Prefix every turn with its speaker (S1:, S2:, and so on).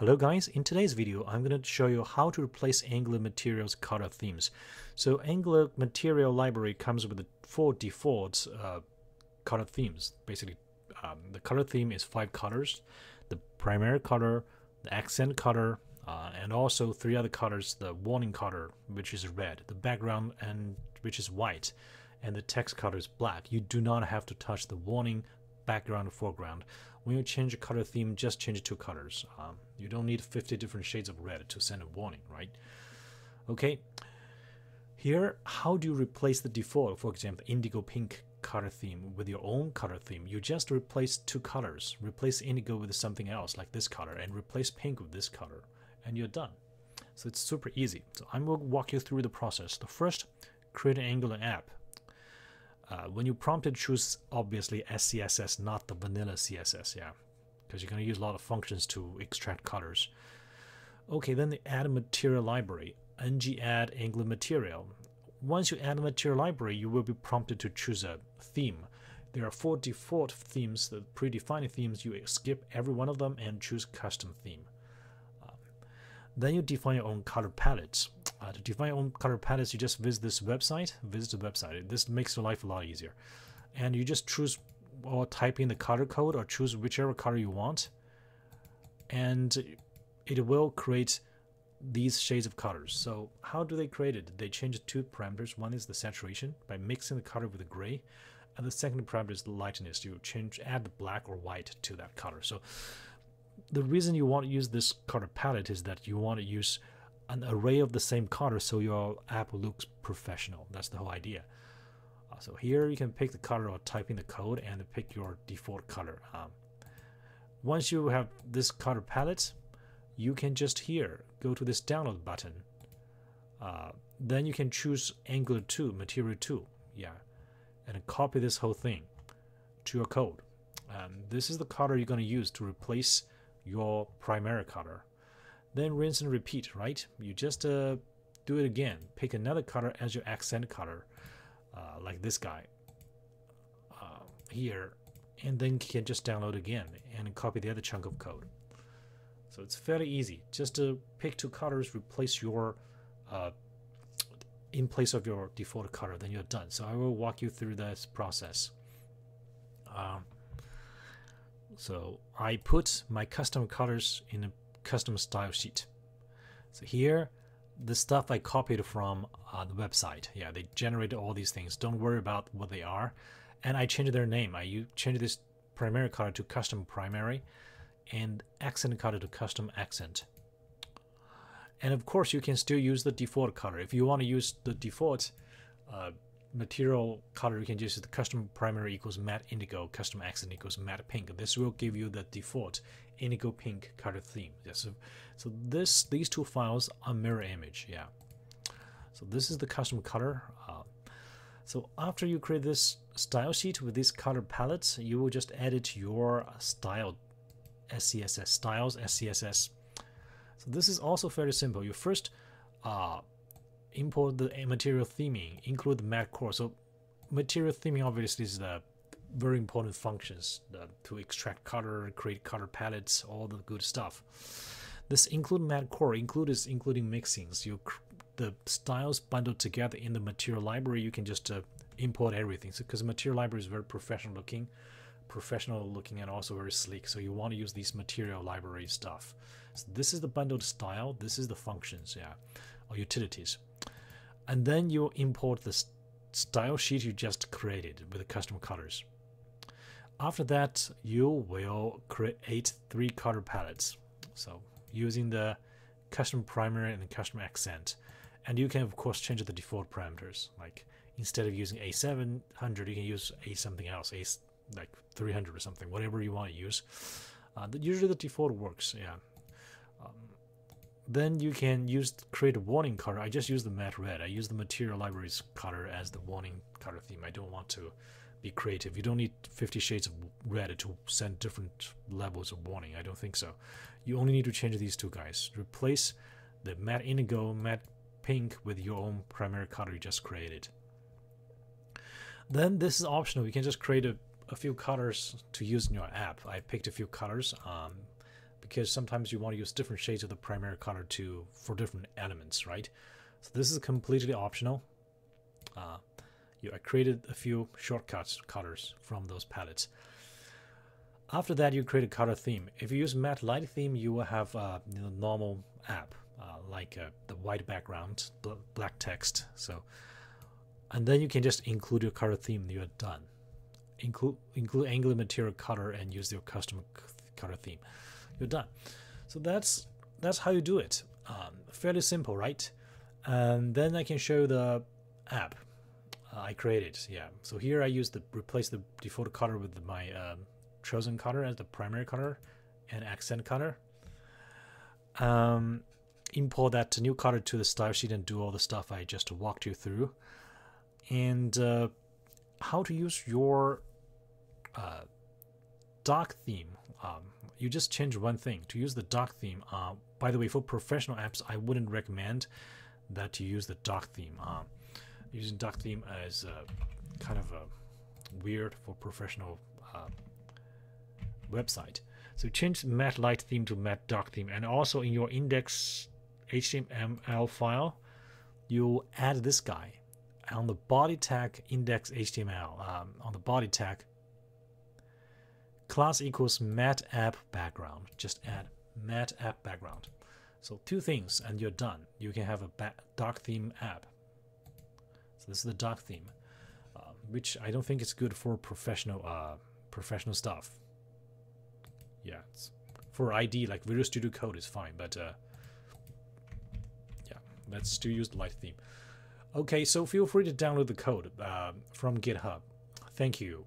S1: Hello guys, in today's video I'm going to show you how to replace Angular Material's color themes. So Angular Material library comes with four default uh, color themes. Basically um, the color theme is five colors, the primary color, the accent color, uh, and also three other colors, the warning color which is red, the background and which is white, and the text color is black. You do not have to touch the warning, background, or foreground when you change a color theme, just change it to colors. Um, you don't need 50 different shades of red to send a warning, right? Okay. Here, how do you replace the default, for example, indigo pink color theme with your own color theme? You just replace two colors. Replace indigo with something else like this color and replace pink with this color and you're done. So it's super easy. So I'm going to walk you through the process. The first, create an Angular app uh, when you prompted, choose obviously SCSS, not the vanilla CSS, yeah, because you're going to use a lot of functions to extract colors. Okay, then the add material library, ng add Angular material. Once you add a material library, you will be prompted to choose a theme. There are four default themes, the predefined themes. You skip every one of them and choose custom theme. Um, then you define your own color palettes. Uh, to define your own color palettes, you just visit this website. Visit the website. This makes your life a lot easier. And you just choose or type in the color code or choose whichever color you want. And it will create these shades of colors. So how do they create it? They change two parameters. One is the saturation by mixing the color with the gray. And the second parameter is the lightness. You change add the black or white to that color. So the reason you want to use this color palette is that you want to use an array of the same color so your app looks professional. That's the whole idea. Uh, so here you can pick the color or type in the code and pick your default color. Um, once you have this color palette, you can just here go to this download button. Uh, then you can choose Angular 2, Material 2, yeah, and copy this whole thing to your code. And this is the color you're going to use to replace your primary color then rinse and repeat, right? You just uh, do it again. Pick another color as your accent color, uh, like this guy uh, here, and then you can just download again and copy the other chunk of code. So it's fairly easy. Just to pick two colors, replace your uh, in place of your default color, then you're done. So I will walk you through this process. Um, so I put my custom colors in a custom style sheet. So here, the stuff I copied from uh, the website. Yeah, they generated all these things. Don't worry about what they are. And I changed their name. I changed this primary color to custom primary and accent color to custom accent. And of course, you can still use the default color. If you want to use the default uh, material color, you can use the custom primary equals mat indigo, custom accent equals mat pink. This will give you the default indigo pink color theme. Yeah, so, so this these two files are mirror image. Yeah. So this is the custom color. Uh, so after you create this style sheet with these color palettes, you will just edit your style SCSS styles SCSS. So this is also fairly simple. You first uh, import the material theming, include the mat core. So material theming obviously is the very important functions to extract color, create color palettes, all the good stuff. This include mat core, includes including mixins. You the styles bundled together in the material library. You can just uh, import everything. So because material library is very professional looking, professional looking, and also very sleek. So you want to use these material library stuff. So this is the bundled style. This is the functions, yeah, or utilities. And then you import the style sheet you just created with the custom colors. After that, you will create three color palettes. So using the custom primary and the custom accent. And you can of course change the default parameters. Like instead of using A700, you can use A something else, A like 300 or something, whatever you want to use. Uh, usually the default works, yeah. Then you can use create a warning color. I just use the mat red. I use the material libraries color as the warning color theme. I don't want to be creative. You don't need 50 shades of red to send different levels of warning. I don't think so. You only need to change these two guys. Replace the mat indigo, mat pink with your own primary color you just created. Then this is optional. You can just create a, a few colors to use in your app. I picked a few colors um, because sometimes you want to use different shades of the primary color to for different elements, right? So this is completely optional. Uh, you, I created a few shortcuts colors from those palettes. After that, you create a color theme. If you use mat light theme, you will have uh, you know, normal app uh, like uh, the white background, bl black text. So, and then you can just include your color theme. You're done. Include include Angular material color and use your custom color theme. You're done. So that's that's how you do it. Um, fairly simple, right? And then I can show the app uh, I created. Yeah. So here I use the replace the default color with my um, chosen color as the primary color and accent color. Um, import that new color to the style sheet and do all the stuff I just walked you through. And uh, how to use your uh, dark theme. Um, you just change one thing to use the dark theme. Uh, by the way, for professional apps, I wouldn't recommend that you use the dark theme. Uh, using dark theme is uh, kind of uh, weird for professional uh, website. So change mat light theme to mat dark theme, and also in your index HTML file, you add this guy on the body tag index HTML um, on the body tag class equals mat app background. Just add mat app background. So two things and you're done. You can have a dark theme app. So this is the dark theme, uh, which I don't think is good for professional uh, professional stuff. Yeah, for ID like Visual Studio Code is fine, but uh, yeah, let's still use the light theme. Okay, so feel free to download the code uh, from GitHub. Thank you.